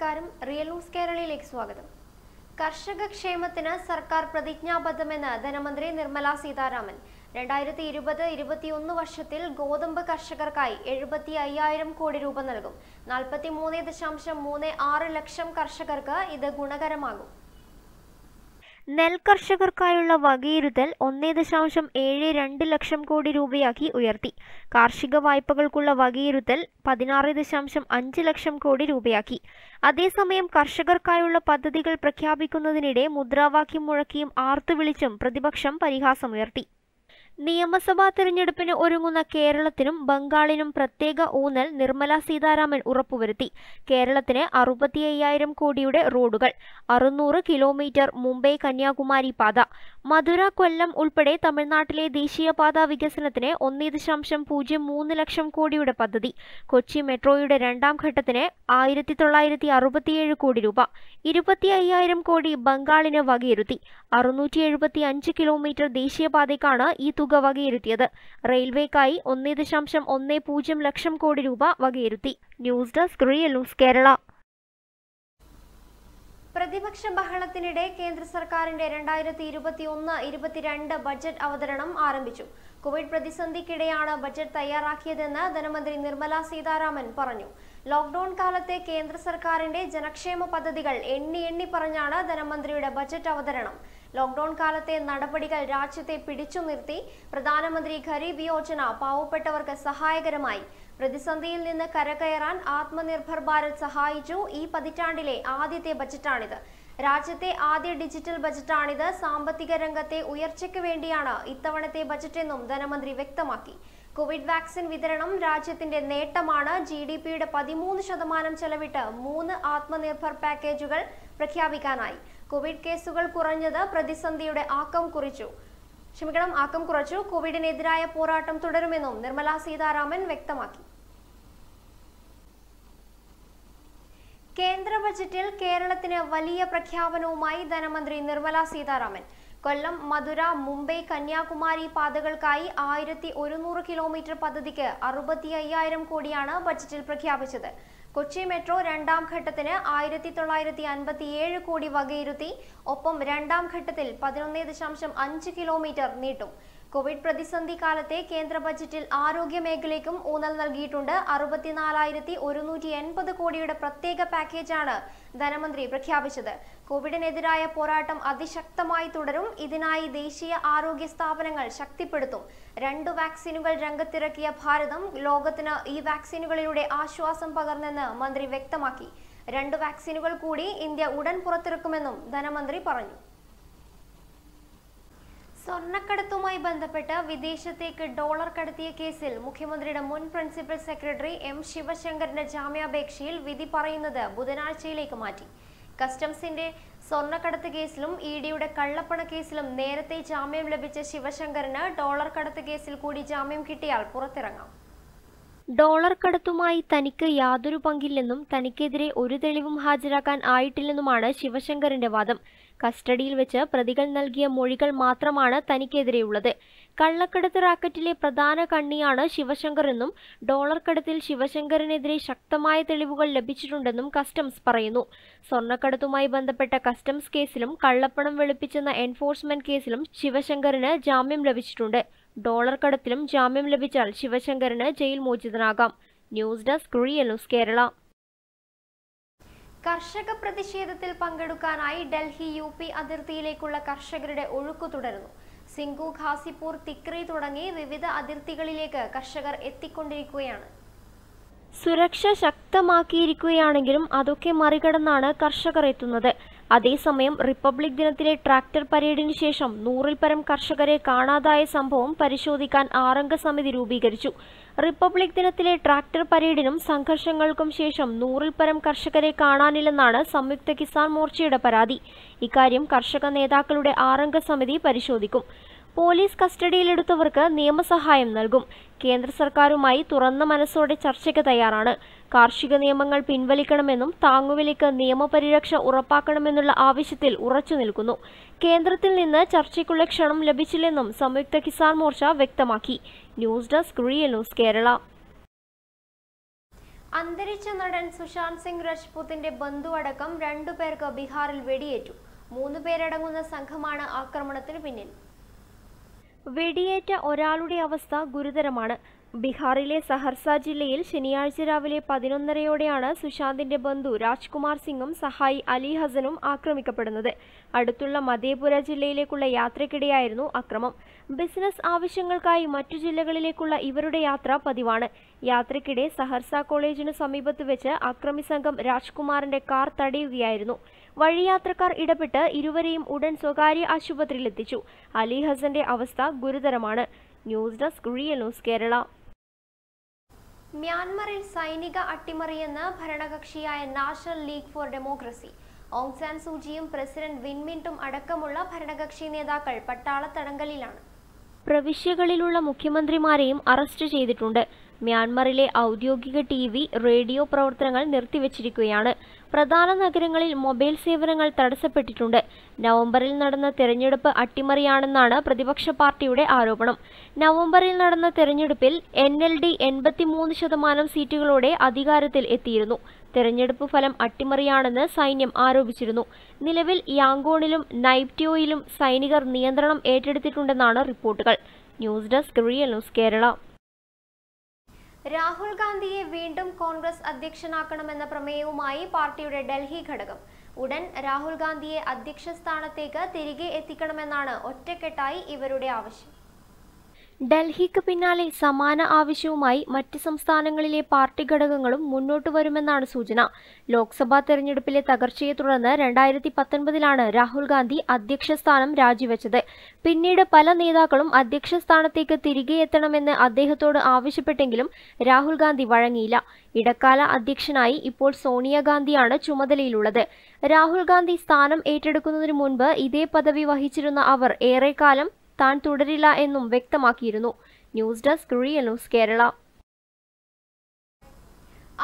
നമസ്കാരം. Real news കേരളയിലേക്ക് സ്വാഗതം. കർഷക ക്ഷേമത്തിന് സർക്കാർ പ്രതിജ്ഞാബദ്ധമെന്ന് ധനമന്ത്രി നിർമ്മല സീതാരാമൻ. രണ്ടായിരത്തി ഇരുപത് ഇരുപത്തിയൊന്ന് വർഷത്തിൽ ഗോതമ്പ് കർഷകർക്കായി എഴുപത്തി അയ്യായിരം കോടി രൂപ നൽകും. നാൽപ്പത്തി മൂന്ന് ദശാംശം മൂന്ന് ആറ് ലക്ഷം കർഷകർക്ക് ഇത് ഗുണകരമാകും. നെൽകർഷകർക്കായുള്ള വകയിരുതൽ ഒന്നേ ദശാംശം ഏഴ് രണ്ട് ലക്ഷം കോടി രൂപയാക്കി ഉയർത്തി. കാർഷിക വായ്പകൾക്കുള്ള വകയിരുതൽ പതിനാറ് ദശാംശം അഞ്ച് ലക്ഷം കോടി രൂപയാക്കി. അതേസമയം കർഷകർക്കായുള്ള പദ്ധതികൾ പ്രഖ്യാപിക്കുന്നതിനിടെ മുദ്രാവാക്യം മുഴക്കിയും ആർത്തുവിളിച്ചും പ്രതിപക്ഷം പരിഹാസമുയർത്തി. നിയമസഭാ തിരഞ്ഞെടുപ്പിന് ഒരുങ്ങുന്ന കേരളത്തിനും ബംഗാളിനും പ്രത്യേക ഊന്നൽ നിർമ്മല സീതാരാമൻ ഉറപ്പുവരുത്തി. കേരളത്തിന് അറുപത്തി അയ്യായിരം കോടിയുടെ റോഡുകൾ അറുന്നൂറ് കിലോമീറ്റർ മുംബൈ കന്യാകുമാരി പാത മധുര കൊല്ലം ഉൾപ്പെടെ തമിഴ്നാട്ടിലെ ദേശീയപാത വികസനത്തിന് ഒന്നേ ദശാംശം പൂജ്യം മൂന്ന് ലക്ഷം കോടിയുടെ പദ്ധതി. കൊച്ചി മെട്രോയുടെ രണ്ടാം ഘട്ടത്തിന് ആയിരത്തി തൊള്ളായിരത്തി അറുപത്തിയേഴ് കോടി രൂപ ഇരുപത്തി അയ്യായിരം കോടി ബംഗാളിന് വകയിരുത്തി. അറുന്നൂറ്റി എഴുപത്തി അഞ്ച് കിലോമീറ്റർ ദേശീയപാതയ്ക്കാണ് ഈ തുക വകയിരുത്തിയത് റെയിൽവേക്കായി ഒന്നേ ദശാംശം ഒന്നേ പൂജ്യം ലക്ഷം കോടി രൂപ വകയിരുത്തി. News desk real news Kerala. പ്രതിപക്ഷ ബഹളത്തിനിടെ കേന്ദ്ര സർക്കാരിന്റെ രണ്ടായിരത്തി ഇരുപത്തി ഒന്ന് ഇരുപത്തിരണ്ട് ബജറ്റ് അവതരണം ആരംഭിച്ചു. കോവിഡ് പ്രതിസന്ധിക്കിടെയാണ് ബജറ്റ് തയ്യാറാക്കിയതെന്ന് ധനമന്ത്രി നിർമ്മല സീതാരാമൻ പറഞ്ഞു. ലോക്ഡൌൺ കാലത്തെ കേന്ദ്ര സർക്കാരിന്റെ ജനക്ഷേമ പദ്ധതികൾ എണ്ണി എണ്ണി പറഞ്ഞാണ് ധനമന്ത്രിയുടെ ബജറ്റ് അവതരണം. ലോക്ഡൌൺ കാലത്തെ നടപടികൾ രാജ്യത്തെ പിടിച്ചു നിർത്തി. പ്രധാനമന്ത്രി ഖരീബ് യോജന പാവപ്പെട്ടവർക്ക് സഹായകരമായി. പ്രതിസന്ധിയിൽ നിന്ന് കരകയറാൻ ആത്മനിർഭർ ഭാരത് സഹായിച്ചു. ഈ പതിറ്റാണ്ടിലെ ആദ്യത്തെ ബജറ്റാണിത്. രാജ്യത്തെ ആദ്യ ഡിജിറ്റൽ ബജറ്റാണിത്. സാമ്പത്തിക രംഗത്തെ ഉയർച്ചയ്ക്ക് വേണ്ടിയാണ് ഇത്തവണത്തെ ബജറ്റെന്നും ധനമന്ത്രി വ്യക്തമാക്കി. കോവിഡ് വാക്സിൻ വിതരണം രാജ്യത്തിന്റെ നേട്ടമാണ്. ജി ഡി പിയുടെ പതിമൂന്ന് ശതമാനം ചെലവിട്ട് മൂന്ന് ആത്മനിർഭർ പാക്കേജുകൾ പ്രഖ്യാപിക്കാനായി. കോവിഡ് കേസുകൾ കുറഞ്ഞത് പ്രതിസന്ധിയുടെ ആക്കം കുറിച്ചു. ക്ഷമിക്കണം ആക്കം കുറച്ചു. കോവിഡിനെതിരായ പോരാട്ടം തുടരുമെന്നും നിർമ്മല സീതാരാമൻ വ്യക്തമാക്കി. കേന്ദ്ര ബജറ്റിൽ കേരളത്തിന് വലിയ പ്രഖ്യാപനവുമായി ധനമന്ത്രി നിർമ്മല സീതാരാമൻ. കൊല്ലം മധുര മുംബൈ കന്യാകുമാരി പാതകൾക്കായി ആയിരത്തി ഒരുന്നൂറ് കിലോമീറ്റർ പദ്ധതിക്ക് അറുപത്തി അയ്യായിരം കോടിയാണ് ബജറ്റിൽ പ്രഖ്യാപിച്ചത്. കൊച്ചി മെട്രോ രണ്ടാം ഘട്ടത്തിന് ആയിരത്തി തൊള്ളായിരത്തി അൻപത്തി ഏഴ് കോടി വകയിരുത്തി. ഒപ്പം രണ്ടാം ഘട്ടത്തിൽ പതിനൊന്ന് ദശാംശം അഞ്ച് കിലോമീറ്റർ നീട്ടും. കോവിഡ് പ്രതിസന്ധി കാലത്തെ കേന്ദ്ര ബജറ്റിൽ ആരോഗ്യ മേഖലയ്ക്കും ഊന്നൽ നൽകിയിട്ടുണ്ട്. അറുപത്തിനാലായിരത്തി ഒരുന്നൂറ്റി എൺപത് കോടിയുടെ പ്രത്യേക പാക്കേജാണ് ധനമന്ത്രി പ്രഖ്യാപിച്ചത്. കോവിഡിനെതിരായ പോരാട്ടം അതിശക്തമായി തുടരും. ഇതിനായി ദേശീയ ആരോഗ്യ സ്ഥാപനങ്ങൾ ശക്തിപ്പെടുത്തും. രണ്ട് വാക്സിനുകൾ രംഗത്തിറക്കിയ ഭാരതം ലോകത്തിന് ഈ വാക്സിനുകളിലൂടെ ആശ്വാസം പകർന്നെന്ന് മന്ത്രി വ്യക്തമാക്കി. രണ്ട് വാക്സിനുകൾ കൂടി ഇന്ത്യ ഉടൻ പുറത്തിറക്കുമെന്നും ധനമന്ത്രി പറഞ്ഞു. സ്വർണക്കടത്തുമായി ബന്ധപ്പെട്ട് വിദേശത്തേക്ക് ഡോളർ കടത്തിയ കേസിൽ മുഖ്യമന്ത്രിയുടെ മുൻ പ്രിൻസിപ്പൽ സെക്രട്ടറി എം ശിവശങ്കറിന്റെ ജാമ്യാപേക്ഷയിൽ വിധി പറയുന്നത് ബുധനാഴ്ചയിലേക്ക് മാറ്റി. കസ്റ്റംസിന്റെ സ്വർണക്കടത്ത് കേസിലും ഇ ഡിയുടെ കള്ളപ്പണ കേസിലും നേരത്തെ ജാമ്യം ലഭിച്ച ശിവശങ്കറിന് ഡോളർ കടത്ത് കേസിൽ കൂടി ജാമ്യം കിട്ടിയാൽ പുറത്തിറങ്ങാം. ഡോളർ കടത്തുമായി തനിക്ക് യാതൊരു പങ്കില്ലെന്നും തനിക്കെതിരെ ഒരു തെളിവും ഹാജരാക്കാൻ ആയിട്ടില്ലെന്നുമാണ് ശിവശങ്കറിന്റെ വാദം. കസ്റ്റഡിയിൽ വെച്ച് പ്രതികൾ നൽകിയ മൊഴികൾ മാത്രമാണ് തനിക്കെതിരെയുള്ളത്. കള്ളക്കടത്ത് റാക്കറ്റിലെ പ്രധാന കണ്ണിയാണ് ശിവശങ്കർ എന്നും ഡോളർ കടത്തിൽ ശിവശങ്കറിനെതിരെ ശക്തമായ തെളിവുകൾ ലഭിച്ചിട്ടുണ്ടെന്നും കസ്റ്റംസ് പറയുന്നു. സ്വർണക്കടത്തുമായി ബന്ധപ്പെട്ട കസ്റ്റംസ് കേസിലും കള്ളപ്പണം വെളുപ്പിച്ചെന്ന എൻഫോഴ്സ്മെന്റ് കേസിലും ശിവശങ്കറിന് ജാമ്യം ലഭിച്ചിട്ടുണ്ട്. ഡോളർ കടത്തിലും ജാമ്യം ലഭിച്ചാൽ ശിവശങ്കറിന് jail മോചിതനാകാം. News desk real news Kerala. കർഷക പ്രതിഷേധത്തിൽ പങ്കെടുക്കാനായി ഡൽഹി യു പി അതിർത്തിയിലേക്കുള്ള കർഷകരുടെ ഒഴുക്കു തുടരുന്നു. സിംഗു ഖാസിപ്പൂർ തിക്രി തുടങ്ങി വിവിധ അതിർത്തികളിലേക്ക് കർഷകർ എത്തിക്കൊണ്ടിരിക്കുകയാണ്. സുരക്ഷ ശക്തമാക്കിയിരിക്കുകയാണെങ്കിലും അതൊക്കെ മറികടന്നാണ് കർഷകർ എത്തുന്നത്. അതേസമയം റിപ്പബ്ലിക് ദിനത്തിലെ ട്രാക്ടർ പരേഡിന് ശേഷം നൂറിൽ പരം കർഷകരെ കാണാതായ സംഭവം പരിശോധിക്കാൻ ആറംഗ സമിതി രൂപീകരിച്ചു. റിപ്പബ്ലിക് ദിനത്തിലെ ട്രാക്ടർ പരേഡിനും സംഘർഷങ്ങൾക്കും ശേഷം നൂറിൽ പരം കർഷകരെ കാണാനില്ലെന്നാണ് സംയുക്ത കിസാൻ മോർച്ചയുടെ പരാതി. ഇക്കാര്യം കർഷക നേതാക്കളുടെ ആറംഗ സമിതി പരിശോധിക്കും. പോലീസ് കസ്റ്റഡിയിലെടുത്തവർക്ക് നിയമസഹായം നൽകും. കേന്ദ്ര സർക്കാരുമായി തുറന്ന മനസ്സോടെ ചർച്ചയ്ക്ക് തയ്യാറാണ്. കാർഷിക നിയമങ്ങൾ പിൻവലിക്കണമെന്നും താങ്ങുവിലയ്ക്ക് നിയമപരിരക്ഷ ഉറപ്പാക്കണമെന്നുള്ള ആവശ്യത്തിൽ ഉറച്ചു നിൽക്കുന്നു. കേന്ദ്രത്തിൽ നിന്ന് ചർച്ചയ്ക്കുള്ള ക്ഷണം ലഭിച്ചില്ലെന്നും സംയുക്ത കിസാൻ മോർച്ച വ്യക്തമാക്കി. News desk real news Kerala. അന്തരിച്ച നടൻ സുശാന്ത് സിംഗ് രജ്പുത്തിന്റെ ബന്ധുവടക്കം രണ്ടുപേർക്ക് ബീഹാറിൽ വെടിയേറ്റു. മൂന്ന് പേരടങ്ങുന്ന സംഘമാണ് ആക്രമണത്തിന് പിന്നിൽ. വെടിയേറ്റ ഒരാളുടെ അവസ്ഥ ഗുരുതരമാണ് ബീഹാറിലെ സഹർസ ജില്ലയിൽ ശനിയാഴ്ച രാവിലെ പതിനൊന്നരയോടെയാണ് സുശാന്തിന്റെ ബന്ധു രാജ്കുമാർ സിംഗും സഹായി അലി ഹസനും ആക്രമിക്കപ്പെടുന്നത്. അടുത്തുള്ള മധേപുര ജില്ലയിലേക്കുള്ള യാത്രയ്ക്കിടെയായിരുന്നു അക്രമം. ബിസിനസ് ആവശ്യങ്ങൾക്കായി മറ്റു ജില്ലകളിലേക്കുള്ള ഇവരുടെ യാത്ര പതിവാണ്. യാത്രയ്ക്കിടെ സഹർസ കോളേജിനു സമീപത്ത് വെച്ച് അക്രമി സംഘം രാജ്കുമാറിന്റെ കാർ തടയുകയായിരുന്നു. വഴിയാത്രക്കാർ ഇടപെട്ട് ഇരുവരെയും ഉടൻ സ്വകാര്യ ആശുപത്രിയിലെത്തിച്ചു. അലി ഹസന്റെ അവസ്ഥ ഗുരുതരമാണ്. News desk real news Kerala. മ്യാൻമറിൽ സൈനിക അട്ടിമറിയെന്ന് ഭരണകക്ഷിയായ National League for democracy. Aung San സൂചിയും president വിൻമിന്റും അടക്കമുള്ള ഭരണകക്ഷി നേതാക്കൾ പട്ടാളത്തടങ്കലിലാണ്. പ്രവിശ്യകളിലുള്ള മുഖ്യമന്ത്രിമാരെയും അറസ്റ്റ് ചെയ്തിട്ടുണ്ട്. മ്യാൻമറിലെ ഔദ്യോഗിക ടി വി റേഡിയോ പ്രവർത്തനങ്ങൾ നിർത്തിവച്ചിരിക്കുകയാണ്. പ്രധാന നഗരങ്ങളിൽ മൊബൈൽ സേവനങ്ങൾ തടസ്സപ്പെട്ടിട്ടുണ്ട്. നവംബറിൽ നടന്ന തെരഞ്ഞെടുപ്പ് അട്ടിമറിയാണെന്നാണ് പ്രതിപക്ഷ പാർട്ടിയുടെ ആരോപണം. നവംബറിൽ നടന്ന തെരഞ്ഞെടുപ്പിൽ എൻ എൽ ഡി എൺപത്തിമൂന്ന് ശതമാനം സീറ്റുകളോടെ അധികാരത്തിൽ എത്തിയിരുന്നു. തെരഞ്ഞെടുപ്പ് ഫലം അട്ടിമറിയാണെന്ന് സൈന്യം ആരോപിച്ചിരുന്നു. നിലവിൽ യാങ്കോണിലും നൈപ്റ്റോയിലും സൈനികർ നിയന്ത്രണം ഏറ്റെടുത്തിട്ടുണ്ടെന്നാണ് റിപ്പോർട്ടുകൾ. News desk real news Kerala. Rahul ഗാന്ധിയെ വീണ്ടും കോൺഗ്രസ് അധ്യക്ഷനാക്കണമെന്ന പ്രമേയവുമായി പാർട്ടിയുടെ ഡൽഹി ഘടകം. ഉടൻ രാഹുൽ ഗാന്ധിയെ അധ്യക്ഷ സ്ഥാനത്തേക്ക് തിരികെ എത്തിക്കണമെന്നാണ് ഒറ്റക്കെട്ടായി ഇവരുടെ ആവശ്യം. ഡൽഹിക്ക് പിന്നാലെ സമാന ആവശ്യവുമായി മറ്റ് സംസ്ഥാനങ്ങളിലെ പാർട്ടി ഘടകങ്ങളും മുന്നോട്ട് വരുമെന്നാണ് സൂചന. ലോക്സഭാ തെരഞ്ഞെടുപ്പിലെ തകർച്ചയെ തുടർന്ന് രണ്ടായിരത്തി പത്തൊൻപതിലാണ് രാഹുൽ ഗാന്ധി അധ്യക്ഷ സ്ഥാനം രാജിവെച്ചത്. പിന്നീട് പല നേതാക്കളും അധ്യക്ഷ സ്ഥാനത്തേക്ക് തിരികെ എത്തണമെന്ന് അദ്ദേഹത്തോട് ആവശ്യപ്പെട്ടെങ്കിലും രാഹുൽ ഗാന്ധി വഴങ്ങിയില്ല. ഇടക്കാല അധ്യക്ഷനായി ഇപ്പോൾ സോണിയാഗാന്ധിയാണ് ചുമതലയിലുള്ളത്. രാഹുൽ ഗാന്ധി സ്ഥാനം ഏറ്റെടുക്കുന്നതിന് മുൻപ് ഇതേ പദവി വഹിച്ചിരുന്ന അവർ ഏറെക്കാലം താൻ തുടരില്ല എന്നും വ്യക്തമാക്കിയിരുന്നു. News desk real news Kerala.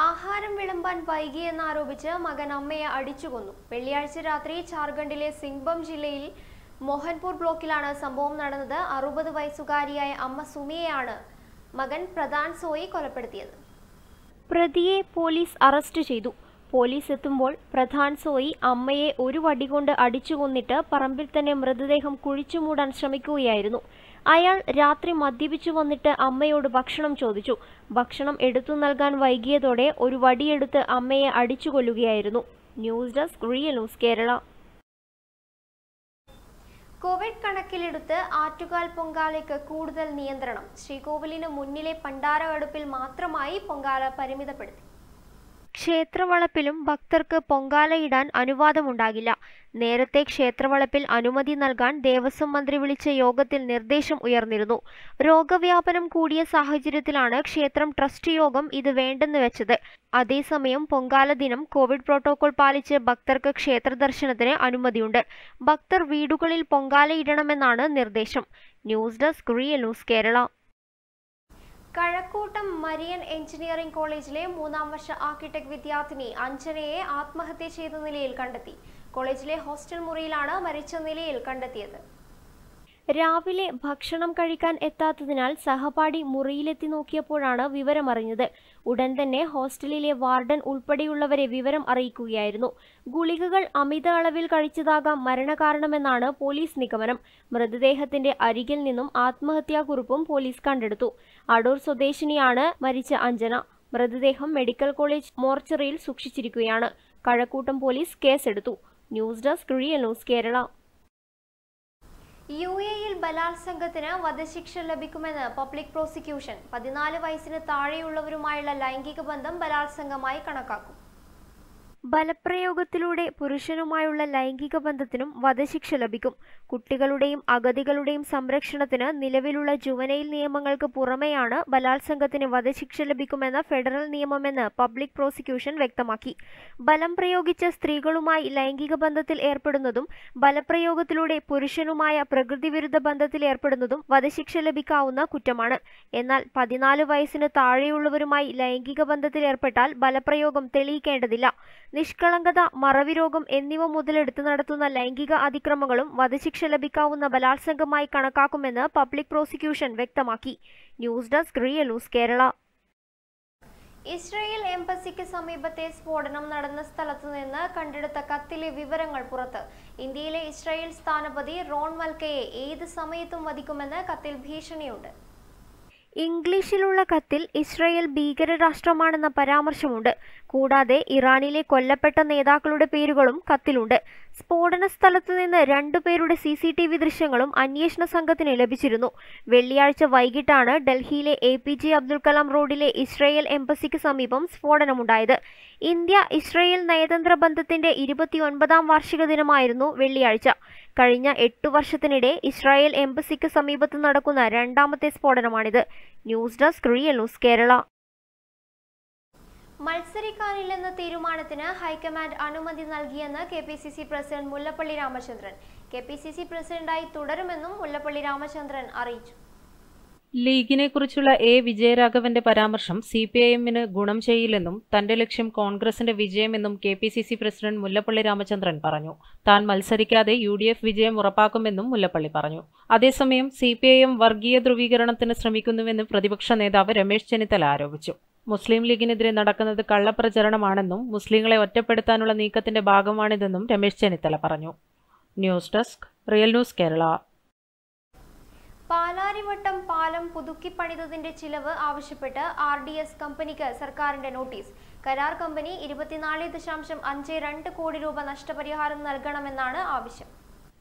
ആഹാരം വിളമ്പാൻ വൈകിയെന്നാരോപിച്ച് മകൻ അമ്മയെ അടിച്ചുകൊന്നു. വെള്ളിയാഴ്ച രാത്രി ജാർഖണ്ഡിലെ സിംഗ്ബം ജില്ലയിൽ മോഹൻപൂർ ബ്ലോക്കിലാണ് സംഭവം നടന്നത്. അറുപത് വയസ്സുകാരിയായ അമ്മ സുമിയെയാണ് മകൻ പ്രധാൻ സോയി കൊലപ്പെടുത്തിയത്. പ്രതിയെ പോലീസ് അറസ്റ്റ് ചെയ്തു. പോലീസ് എത്തുമ്പോൾ പ്രധാൻ സോയി അമ്മയെ ഒരു വടി കൊണ്ട് അടിച്ചു കൊന്നിട്ട് പറമ്പിൽ തന്നെ മൃതദേഹം കുഴിച്ചു മൂടാൻ ശ്രമിക്കുകയായിരുന്നു. അയാൾ രാത്രി മദ്യപിച്ചു വന്നിട്ട് അമ്മയോട് ഭക്ഷണം ചോദിച്ചു. ഭക്ഷണം എടുത്തു നൽകാൻ വൈകിയതോടെ ഒരു വടിയെടുത്ത് അമ്മയെ അടിച്ചു കൊല്ലുകയായിരുന്നു. News desk real news Kerala. Covid കണക്കിലെടുത്ത് ആറ്റുകാൽ പൊങ്കാലയ്ക്ക് കൂടുതൽ നിയന്ത്രണം. ശ്രീകോവിലിന് മുന്നിലെ പണ്ടാര അടുപ്പിൽ മാത്രമായി പൊങ്കാല പരിമിതപ്പെടുത്തി. ക്ഷേത്രവളപ്പിലും ഭക്തർക്ക് പൊങ്കാലയിടാൻ അനുവാദമുണ്ടാകില്ല. നേരത്തെ ക്ഷേത്രവളപ്പിൽ അനുമതി നൽകാൻ ദേവസ്വം മന്ത്രി വിളിച്ച യോഗത്തിൽ നിർദ്ദേശം ഉയർന്നിരുന്നു. രോഗവ്യാപനം കൂടിയ സാഹചര്യത്തിലാണ് ക്ഷേത്രം ട്രസ്റ്റ് യോഗം ഇത് വേണ്ടെന്ന് വെച്ചത്. അതേസമയം പൊങ്കാല ദിനം കോവിഡ് പ്രോട്ടോകോൾ പാലിച്ച് ഭക്തർക്ക് ക്ഷേത്ര ദർശനത്തിന് അനുമതിയുണ്ട്. ഭക്തർ വീടുകളിൽ പൊങ്കാലയിടണമെന്നാണ് നിർദ്ദേശം. News desk real news Kerala. Kazhakkoottam Marian engineering കോളേജിലെ മൂന്നാം വർഷ ആർക്കിടെക്ട് വിദ്യാർത്ഥിനി അഞ്ജനയെ ആത്മഹത്യ ചെയ്ത നിലയിൽ കണ്ടെത്തി. കോളേജിലെ ഹോസ്റ്റൽ മുറിയിലാണ് മരിച്ച നിലയിൽ കണ്ടെത്തിയത്. രാവിലെ ഭക്ഷണം കഴിക്കാൻ എത്താത്തതിനാൽ സഹപാഠി മുറിയിലെത്തി നോക്കിയപ്പോഴാണ് വിവരമറിഞ്ഞത്. ഉടൻ തന്നെ ഹോസ്റ്റലിലെ വാർഡൻ ഉൾപ്പെടെയുള്ളവരെ വിവരം അറിയിക്കുകയായിരുന്നു. ഗുളികകൾ അമിത അളവിൽ കഴിച്ചതാകാം മരണകാരണമെന്നാണ് പോലീസ് നിഗമനം. മൃതദേഹത്തിന്റെ അരികിൽ നിന്നും ആത്മഹത്യാക്കുറിപ്പും പോലീസ് കണ്ടെടുത്തു. അടൂർ സ്വദേശിനിയാണ് മരിച്ച അഞ്ജന. മൃതദേഹം മെഡിക്കൽ കോളേജ് മോർച്ചറിയിൽ സൂക്ഷിച്ചിരിക്കുകയാണ്. കഴക്കൂട്ടം പോലീസ് കേസെടുത്തു. News desk real news Kerala. U എയിൽ ബലാത്സംഗത്തിന് വധശിക്ഷ ലഭിക്കുമെന്ന് പബ്ലിക് പ്രോസിക്യൂഷൻ. പതിനാല് വയസ്സിന് താഴെയുള്ളവരുമായുള്ള ലൈംഗിക ബന്ധം ബലാത്സംഗമായി കണക്കാക്കും. ബലപ്രയോഗത്തിലൂടെ പുരുഷനുമായുള്ള ലൈംഗിക ബന്ധത്തിനും വധശിക്ഷ ലഭിക്കും. കുട്ടികളുടെയും അഗതികളുടെയും സംരക്ഷണത്തിന് നിലവിലുള്ള ജുവനൈൽ നിയമങ്ങൾക്ക് പുറമെയാണ് ബലാത്സംഗത്തിന് വധശിക്ഷ ലഭിക്കുമെന്ന ഫെഡറൽ നിയമമെന്ന് പബ്ലിക് പ്രോസിക്യൂഷൻ വ്യക്തമാക്കി. ബലം പ്രയോഗിച്ച സ്ത്രീകളുമായി ലൈംഗിക ബന്ധത്തിൽ ഏർപ്പെടുന്നതും ബലപ്രയോഗത്തിലൂടെ പുരുഷനുമായ പ്രകൃതിവിരുദ്ധ ബന്ധത്തിൽ ഏർപ്പെടുന്നതും വധശിക്ഷ ലഭിക്കാവുന്ന കുറ്റമാണ്. എന്നാൽ പതിനാല് വയസ്സിന് താഴെയുള്ളവരുമായി ലൈംഗിക ബന്ധത്തിൽ ഏർപ്പെട്ടാൽ ബലപ്രയോഗം തെളിയിക്കേണ്ടതില്ല. നിഷ്കളങ്കത മറവിരോഗം എന്നിവ മുതലെടുത്ത് നടത്തുന്ന ലൈംഗിക അതിക്രമങ്ങളും വധശിക്ഷ ലഭിക്കാവുന്ന ബലാത്സംഗമായി കണക്കാക്കുമെന്ന് പബ്ലിക് പ്രോസിക്യൂഷൻ വ്യക്തമാക്കി. News desk real news Kerala. Israel എംബസിക്ക് സമീപത്തെ സ്ഫോടനം നടന്ന സ്ഥലത്തു നിന്ന് കണ്ടെടുത്ത കത്തിലെ വിവരങ്ങൾ പുറത്ത്. ഇന്ത്യയിലെ ഇസ്രയേൽ സ്ഥാനപതി റോൺ മൽക്കയെ ഏത് സമയത്തും വധിക്കുമെന്ന് കത്തിൽ ഭീഷണിയുണ്ട്. ഇംഗ്ലീഷിലുള്ള കത്തിൽ ഇസ്രയേൽ ഭീകരരാഷ്ട്രമാണെന്ന പരാമർശമുണ്ട്. കൂടാതെ ഇറാനിലെ കൊല്ലപ്പെട്ട നേതാക്കളുടെ പേരുകളും കത്തിലുണ്ട്. സ്ഫോടന സ്ഥലത്തു നിന്ന് രണ്ടുപേരുടെ സി സി ടി വി ദൃശ്യങ്ങളും അന്വേഷണ സംഘത്തിന് ലഭിച്ചിരുന്നു. വെള്ളിയാഴ്ച വൈകിട്ടാണ് ഡൽഹിയിലെ A P J Abdul Kalam റോഡിലെ ഇസ്രയേൽ എംബസിക്ക് സമീപം സ്ഫോടനമുണ്ടായത്. ഇന്ത്യ ഇസ്രയേൽ നയതന്ത്ര ബന്ധത്തിന്റെ ഇരുപത്തിയൊൻപതാം വാർഷിക ദിനമായിരുന്നു വെള്ളിയാഴ്ച. കഴിഞ്ഞ എട്ടു വർഷത്തിനിടെ ഇസ്രായേൽ എംബസിക്ക് സമീപത്ത് നടക്കുന്ന രണ്ടാമത്തെ സ്ഫോടനമാണിത്. News desk real news Kerala. മത്സരിക്കാനില്ലെന്ന തീരുമാനത്തിന് ഹൈക്കമാൻഡ് അനുമതി നൽകിയെന്ന് K P C C president Mullappally Ramachandran. K P C C പ്രസിഡന്റായി തുടരുമെന്നും മുല്ലപ്പള്ളി രാമചന്ദ്രൻ അറിയിച്ചു. ലീഗിനെക്കുറിച്ചുള്ള എ വിജയരാഘവന്റെ പരാമർശം സി പി ഐ എമ്മിന് ഗുണം ചെയ്യില്ലെന്നും തന്റെ ലക്ഷ്യം കോൺഗ്രസിന്റെ വിജയമെന്നും K P C C president Mullappally Ramachandran പറഞ്ഞു. താൻ മത്സരിക്കാതെ യു ഡി എഫ് വിജയം ഉറപ്പാക്കുമെന്നും മുല്ലപ്പള്ളി പറഞ്ഞു. അതേസമയം സി പി ഐ എം വർഗീയ ധ്രുവീകരണത്തിന് ശ്രമിക്കുന്നുവെന്ന് പ്രതിപക്ഷ നേതാവ് രമേശ് ചെന്നിത്തല ആരോപിച്ചു. മുസ്ലിം ലീഗിനെതിരെ നടക്കുന്നത് കള്ളപ്രചരണമാണെന്നും മുസ്ലിങ്ങളെ ഒറ്റപ്പെടുത്താനുള്ള നീക്കത്തിന്റെ ഭാഗമാണിതെന്നും രമേശ് ചെന്നിത്തല പറഞ്ഞു. News desk real news Kerala. Palarivattom പാലം പുതുക്കി പണിതതിന്റെ ചിലവ് ആവശ്യപ്പെട്ട് ആർ ഡി എസ് കമ്പനിക്ക് സർക്കാരിന്റെ നോട്ടീസ്. കരാർ കമ്പനി ഇരുപത്തിനാല് ദശാംശം അഞ്ച് രണ്ട് കോടി രൂപ നഷ്ടപരിഹാരം നൽകണമെന്നാണ് ആവശ്യം.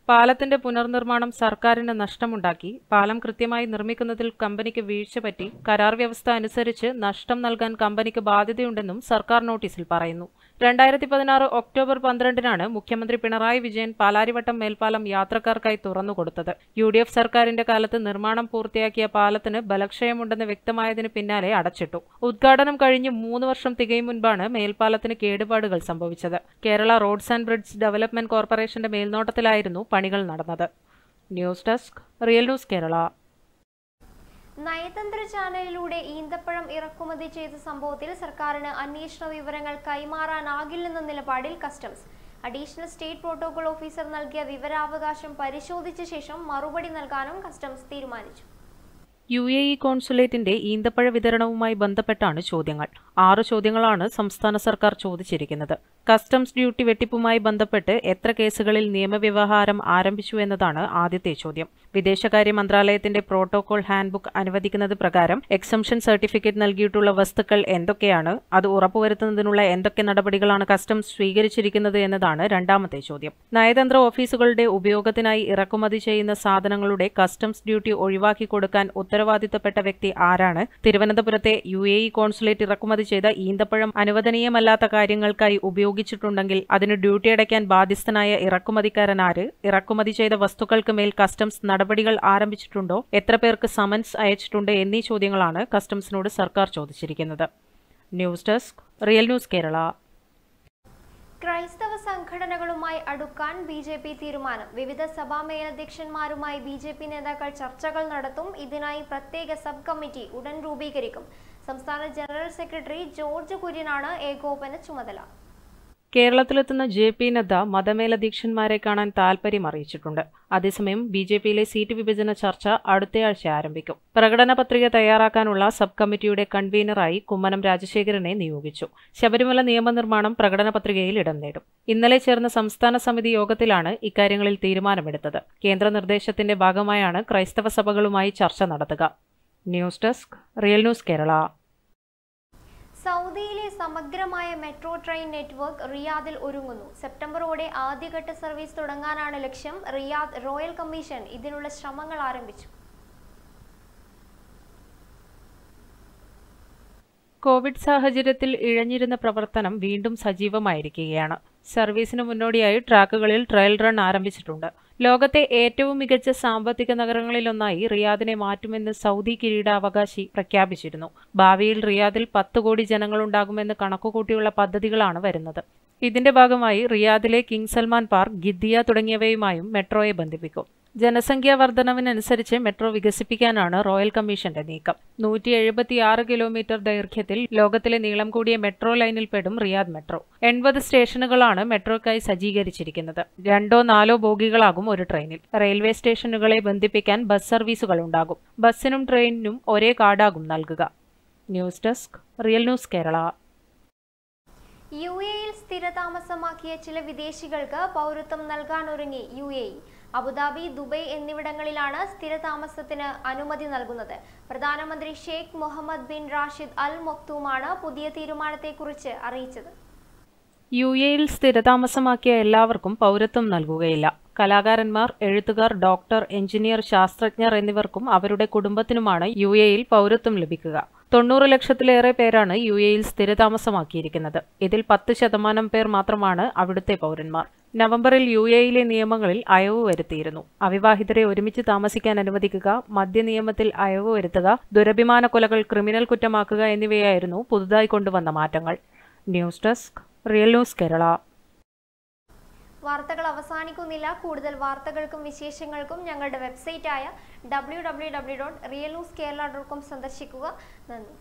പാലത്തിന്റെ പുനർനിർമ്മാണം സർക്കാരിന് നഷ്ടമുണ്ടാക്കി. പാലം കൃത്യമായി നിർമ്മിക്കുന്നതിൽ കമ്പനിക്ക് വീഴ്ച പറ്റി. കരാർ വ്യവസ്ഥ അനുസരിച്ച് നഷ്ടം നൽകാൻ കമ്പനിക്ക് ബാധ്യതയുണ്ടെന്നും സർക്കാർ നോട്ടീസിൽ പറയുന്നു. രണ്ടായിരത്തി പതിനാറ് ഒക്ടോബർ പന്ത്രണ്ടിനാണ് മുഖ്യമന്ത്രി പിണറായി വിജയൻ പാലാരിവട്ടം മേൽപ്പാലം യാത്രക്കാർക്കായി തുറന്നുകൊടുത്തത് യു ഡി എഫ് സർക്കാരിന്റെ കാലത്ത് നിർമ്മാണം പൂർത്തിയാക്കിയ പാലത്തിന് ബലക്ഷയമുണ്ടെന്ന് വ്യക്തമായതിന് പിന്നാലെ അടച്ചിട്ടു. ഉദ്ഘാടനം കഴിഞ്ഞ് മൂന്ന് വർഷം തികയും മുൻപാണ് മേൽപ്പാലത്തിന് കേടുപാടുകൾ സംഭവിച്ചത്. Kerala roads and bridge development കോർപ്പറേഷന്റെ മേൽനോട്ടത്തിലായിരുന്നു പണികൾ നടന്നത്. News desk real news Kerala. നയതന്ത്ര ചാനലിലൂടെ ഈന്തപ്പഴം ഇറക്കുമതി ചെയ്ത സംഭവത്തിൽ സർക്കാരിന് അന്വേഷണ വിവരങ്ങൾ കൈമാറാനാകില്ലെന്ന നിലപാടിൽ customs. Additional state protocol officer നൽകിയ വിവരാവകാശം പരിശോധിച്ച ശേഷം മറുപടി നൽകാനും കസ്റ്റംസ് തീരുമാനിച്ചു. യു എ ഇ കോൺസുലേറ്റിന്റെ ഈന്തപ്പഴ വിതരണവുമായി ബന്ധപ്പെട്ടാണ് ചോദ്യങ്ങൾ. ആറ് ചോദ്യങ്ങളാണ് സംസ്ഥാന സർക്കാർ ചോദിച്ചിരിക്കുന്നത്. കസ്റ്റംസ് ഡ്യൂട്ടി വെട്ടിപ്പുമായി ബന്ധപ്പെട്ട് എത്ര കേസുകളിൽ നിയമവ്യവഹാരം ആരംഭിച്ചു എന്നതാണ് ആദ്യത്തെ ചോദ്യം. വിദേശകാര്യ മന്ത്രാലയത്തിന്റെ പ്രോട്ടോകോൾ ഹാൻഡ്ബുക്ക് അനുവദിക്കുന്നത് പ്രകാരം എക്സംഷൻ സർട്ടിഫിക്കറ്റ് നൽകിയിട്ടുള്ള വസ്തുക്കൾ എന്തൊക്കെയാണ്? അത് ഉറപ്പുവരുത്തുന്നതിനുള്ള എന്തൊക്കെ നടപടികളാണ് കസ്റ്റംസ് സ്വീകരിച്ചിരിക്കുന്നത് എന്നതാണ് രണ്ടാമത്തെ ചോദ്യം. നയതന്ത്ര ഓഫീസുകളുടെ ഉപയോഗത്തിനായി ഇറക്കുമതി ചെയ്യുന്ന സാധനങ്ങളുടെ കസ്റ്റംസ് ഡ്യൂട്ടി ഒഴിവാക്കി കൊടുക്കാൻ ഉത്തരവാദിത്തപ്പെട്ട വ്യക്തി ആരാണ്? തിരുവനന്തപുരത്തെ യു എ ഇ കോൺസുലേറ്റ് ഇറക്കുമതി ചെയ്ത ഈന്തപ്പഴം അനുവദനീയമല്ലാത്ത കാര്യങ്ങൾക്കായി ഉപയോഗിച്ചിട്ടുണ്ടെങ്കിൽ അതിന് ഡ്യൂട്ടി അടയ്ക്കാൻ ബാധ്യസ്ഥനായ ഇറക്കുമതിക്കാരൻ ആര്? ഇറക്കുമതി ചെയ്ത വസ്തുക്കൾക്ക് മേൽ കസ്റ്റംസ് നടപടികൾ ആരംഭിച്ചിട്ടുണ്ടോ എത്ര പേർക്ക് സമൻസ് അയച്ചിട്ടുണ്ട് എന്നീ ചോദ്യങ്ങളാണ് കസ്റ്റംസിനോട് സർക്കാർ ചോദിച്ചിരിക്കുന്നത്. News desk real news Kerala. ക്രൈസ്തവ സംഘടനകളുമായി അടുക്കാൻ ബി ജെ പി തീരുമാനം. വിവിധ സഭാ മേലധ്യക്ഷന്മാരുമായി ബി ജെ പി നേതാക്കൾ ചർച്ചകൾ നടത്തും. ഇതിനായി പ്രത്യേക സബ് കമ്മിറ്റി ഉടൻ രൂപീകരിക്കും. സംസ്ഥാന ജനറൽ സെക്രട്ടറി ജോർജ് കുര്യനാണ് ഏകോപന ചുമതല. കേരളത്തിലെത്തുന്ന ജെ പി നദ്ദ മതമേലധ്യക്ഷന്മാരെ കാണാൻ താൽപര്യം അറിയിച്ചിട്ടുണ്ട്. അതേസമയം ബി ജെ പിയിലെ സീറ്റ് വിഭജന ചർച്ച അടുത്തയാഴ്ച ആരംഭിക്കും. പ്രകടന പത്രിക തയ്യാറാക്കാനുള്ള സബ് കമ്മിറ്റിയുടെ കൺവീനറായി കുമ്മനം രാജശേഖരനെ നിയോഗിച്ചു. ശബരിമല നിയമനിർമ്മാണം പ്രകടന പത്രികയിൽ ഇടം നേടും. ഇന്നലെ ചേർന്ന സംസ്ഥാന സമിതി യോഗത്തിലാണ് ഇക്കാര്യങ്ങളിൽ തീരുമാനമെടുത്തത്. കേന്ദ്ര നിർദ്ദേശത്തിന്റെ ഭാഗമായാണ് ക്രൈസ്തവ സഭകളുമായി ചർച്ച നടത്തുക. News desk real news Kerala. സൗദിയിലെ സമഗ്രമായ മെട്രോ ട്രെയിൻ നെറ്റ്വർക്ക് റിയാദിൽ ഒരുങ്ങുന്നു. സെപ്റ്റംബറോടെ ആദ്യഘട്ട സർവീസ് തുടങ്ങാനാണ് ലക്ഷ്യം. റിയാദ് റോയൽ കമ്മീഷൻ ഇതിനുള്ള ശ്രമങ്ങൾ ആരംഭിച്ചു. കോവിഡ് സാഹചര്യത്തിൽ ഇഴഞ്ഞിരുന്ന പ്രവർത്തനം വീണ്ടും സജീവമായിരിക്കുകയാണ്. സർവീസിന് മുന്നോടിയായി ട്രാക്കുകളിൽ ട്രയൽ റൺ ആരംഭിച്ചിട്ടുണ്ട്. ലോകത്തെ ഏറ്റവും മികച്ച സാമ്പത്തിക നഗരങ്ങളിലൊന്നായി റിയാദിനെ മാറ്റുമെന്ന് സൗദി കിരീടാവകാശി പ്രഖ്യാപിച്ചിരുന്നു. ഭാവിയിൽ റിയാദിൽ പത്ത് കോടി ജനങ്ങളുണ്ടാകുമെന്ന് കണക്കുകൂട്ടിയുള്ള പദ്ധതികളാണ് വരുന്നത്. ഇതിന്റെ ഭാഗമായി റിയാദിലെ കിങ് സൽമാൻ പാർക്ക് ഗിദ്ദിയ തുടങ്ങിയവയുമായും മെട്രോയെ ബന്ധിപ്പിക്കും. ജനസംഖ്യാ വർധനവിനനുസരിച്ച് മെട്രോ വികസിപ്പിക്കാനാണ് റോയൽ കമ്മീഷന്റെ നീക്കം. നൂറ്റി എഴുപത്തിയാറ് കിലോമീറ്റർ ദൈർഘ്യത്തിൽ ലോകത്തിലെ നീളം കൂടിയ മെട്രോ ലൈനിൽപ്പെടും റിയാദ് മെട്രോ. എൺപത് സ്റ്റേഷനുകളാണ് മെട്രോയ്ക്കായി സജ്ജീകരിച്ചിരിക്കുന്നത്. രണ്ടോ നാലോ ബോഗികളാകും ഒരു ട്രെയിനിൽ. റെയിൽവേ സ്റ്റേഷനുകളെ ബന്ധിപ്പിക്കാൻ ബസ് സർവീസുകൾ ഉണ്ടാകും. ബസ്സിനും ട്രെയിനിനും ഒരേ കാർഡാകും നൽകുക. News desk real news Kerala. U എയിൽ സ്ഥിരതാമസമാക്കിയ ചില വിദേശികൾക്ക് പൗരത്വം നൽകാനൊരുങ്ങി U A Abu Dhabi Dubai എന്നിവിടങ്ങളിലാണ് സ്ഥിരതാമസത്തിന് അനുമതി നൽകുന്നത്. പ്രധാനമന്ത്രി Sheikh Mohammed bin Rashid Al മൊക്തൂമാണ് പുതിയ തീരുമാനത്തെക്കുറിച്ച് അറിയിച്ചത്. യു എയിൽ സ്ഥിരതാമസമാക്കിയ എല്ലാവർക്കും പൗരത്വം നൽകുകയില്ല. കലാകാരന്മാർ എഴുത്തുകാർ ഡോക്ടർ എഞ്ചിനീയർ ശാസ്ത്രജ്ഞർ എന്നിവർക്കും അവരുടെ കുടുംബത്തിനുമാണ് യു എയിൽ പൗരത്വം ലഭിക്കുക. തൊണ്ണൂറ് ലക്ഷത്തിലേറെ പേരാണ് യു എയിൽ സ്ഥിരതാമസമാക്കിയിരിക്കുന്നത്. ഇതിൽ പത്ത് ശതമാനം പേർ മാത്രമാണ് അവിടുത്തെ പൗരന്മാർ. നവംബറിൽ യു എയിലെ നിയമങ്ങളിൽ അയവ് വരുത്തിയിരുന്നു. അവിവാഹിതരെ ഒരുമിച്ച് താമസിക്കാൻ അനുവദിക്കുക മദ്യ നിയമത്തിൽ അയവ് വരുത്തുക ദുരഭിമാന കൊലകൾ ക്രിമിനൽ കുറ്റമാക്കുക എന്നിവയായിരുന്നു പുതുതായി കൊണ്ടുവന്ന മാറ്റങ്ങൾ. News desk real news Kerala. വാർത്തകൾ അവസാനിക്കുന്നില്ല. കൂടുതൽ വാർത്തകൾക്കും വിശേഷങ്ങൾക്കും ഞങ്ങളുടെ വെബ്സൈറ്റായ W W W dot real news Kerala dot com സന്ദർശിക്കുക. നന്ദി.